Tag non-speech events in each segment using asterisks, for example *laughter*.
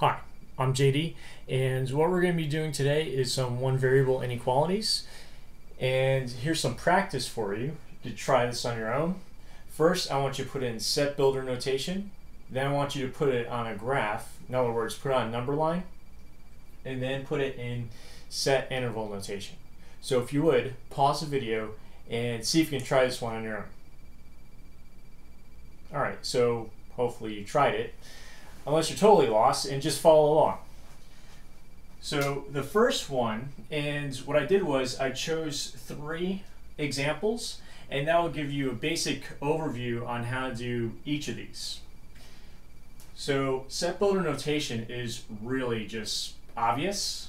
Hi, I'm JD, and what we're going to be doing today is some one variable inequalities. And here's some practice for you to try this on your own. First, I want you to put in set builder notation. Then I want you to put it on a graph. In other words, put it on a number line, and then put it in set interval notation. So if you would, pause the video and see if you can try this one on your own. Alright, so hopefully you tried it unless you're totally lost, and just follow along. So the first one, and what I did was I chose three examples, and that will give you a basic overview on how to do each of these. So set builder notation is really just obvious.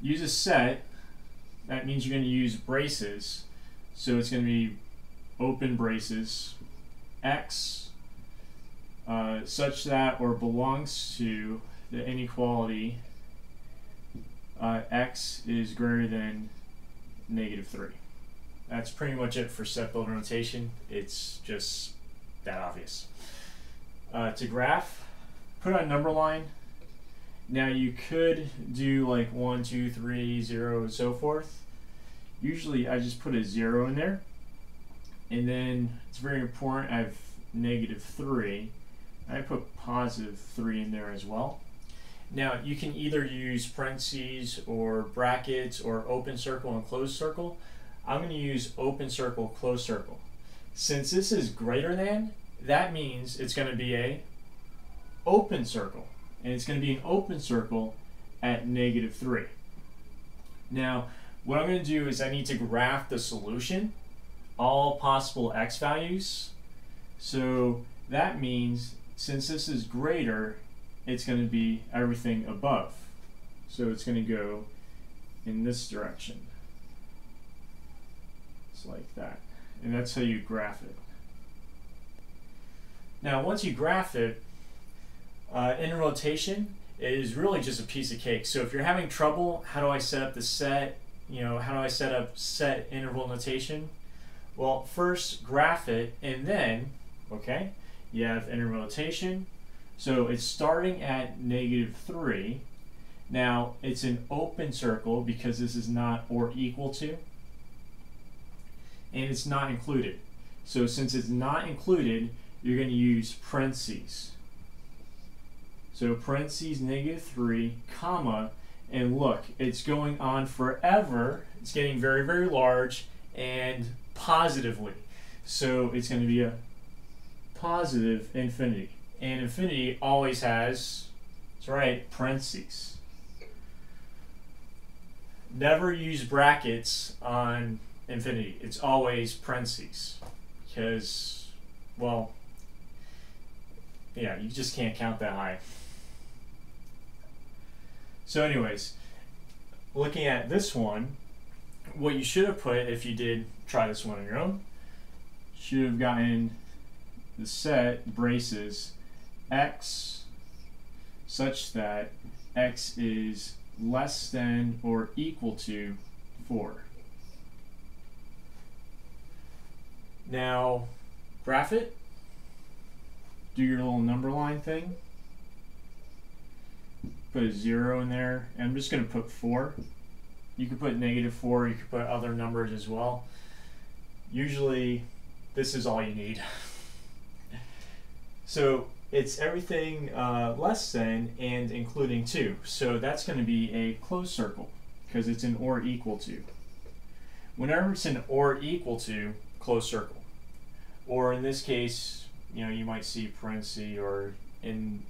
Use a set, that means you're going to use braces, so it's going to be open braces, x uh, such that or belongs to the inequality uh, x is greater than negative 3. That's pretty much it for set builder notation. It's just that obvious. Uh, to graph, put on a number line. Now you could do like 1, 2, 3, 0, and so forth. Usually I just put a 0 in there. And then it's very important, I have negative 3 I put positive 3 in there as well. Now you can either use parentheses or brackets or open circle and closed circle. I'm going to use open circle, closed circle. Since this is greater than, that means it's going to be a open circle. And it's going to be an open circle at negative 3. Now, what I'm going to do is I need to graph the solution, all possible x values. So that means since this is greater, it's going to be everything above. So it's going to go in this direction. It's like that. And that's how you graph it. Now, once you graph it, uh, interval notation is really just a piece of cake. So if you're having trouble, how do I set up the set? You know, how do I set up set interval notation? Well, first graph it, and then, okay, you have interval notation. So it's starting at negative 3. Now, it's an open circle because this is not or equal to. And it's not included. So since it's not included, you're going to use parentheses. So parentheses negative 3, comma, and look, it's going on forever. It's getting very, very large and positively. So it's going to be a positive infinity. And infinity always has, that's right, parentheses. Never use brackets on infinity. It's always parentheses. Because, well, yeah, you just can't count that high. So anyways, looking at this one, what you should have put if you did try this one on your own, should have gotten the set braces x such that x is less than or equal to 4. Now, graph it. Do your little number line thing. Put a 0 in there. And I'm just going to put 4. You could put negative 4. You could put other numbers as well. Usually, this is all you need. *laughs* So it's everything uh, less than and including 2. So that's going to be a closed circle because it's an or equal to. Whenever it's an or equal to, closed circle. Or in this case, you know, you might see parenthesis or in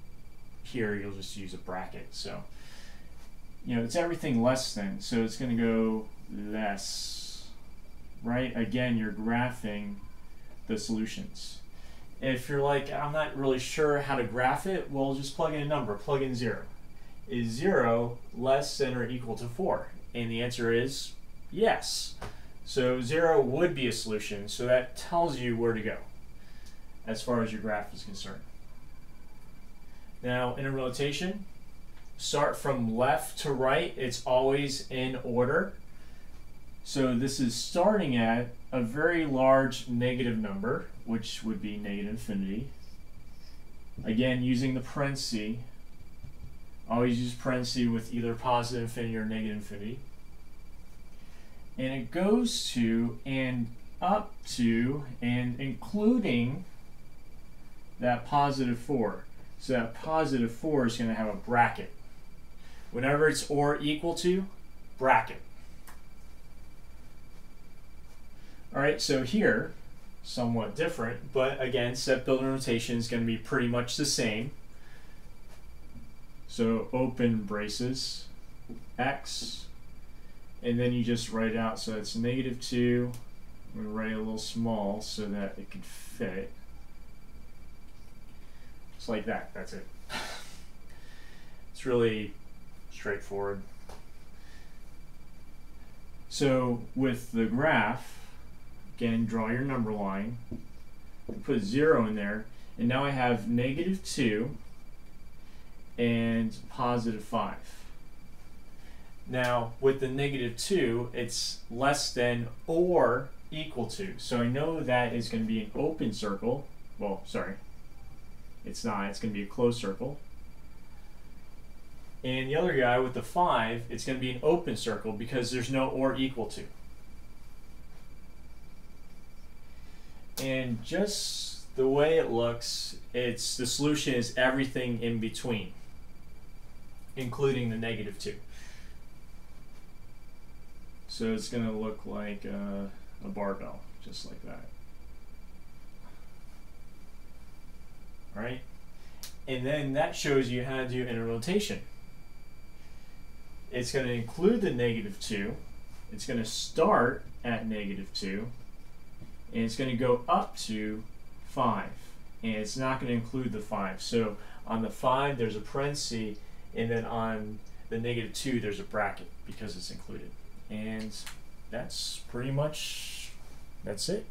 here you'll just use a bracket. So, you know, it's everything less than. So it's going to go less, right? Again, you're graphing the solutions. If you're like, I'm not really sure how to graph it, well, just plug in a number, plug in zero. Is zero less than or equal to four? And the answer is yes. So zero would be a solution, so that tells you where to go as far as your graph is concerned. Now, interval notation, start from left to right. It's always in order. So this is starting at a very large negative number, which would be negative infinity. Again, using the parenthesis, Always use parentheses with either positive infinity or negative infinity. And it goes to and up to and including that positive 4. So that positive 4 is going to have a bracket. Whenever it's or equal to, bracket. All right, so here, somewhat different, but again, set builder notation is going to be pretty much the same. So open braces, x, and then you just write out, so it's negative 2, I'm going to write a little small so that it can fit. Just like that, that's it. *sighs* It's really straightforward. So with the graph, again, draw your number line, put 0 in there, and now I have negative 2 and positive 5. Now, with the negative 2, it's less than or equal to. So I know that is going to be an open circle. Well, sorry, it's not. It's going to be a closed circle. And the other guy with the 5, it's going to be an open circle because there's no or equal to. And just the way it looks, it's the solution is everything in between, including the negative 2. So it's going to look like uh, a barbell, just like that. All right? And then that shows you how to do interval notation. It's going to include the negative 2. It's going to start at negative 2. And it's going to go up to 5. And it's not going to include the 5. So on the 5, there's a parenthesis. And then on the negative 2, there's a bracket because it's included. And that's pretty much, that's it.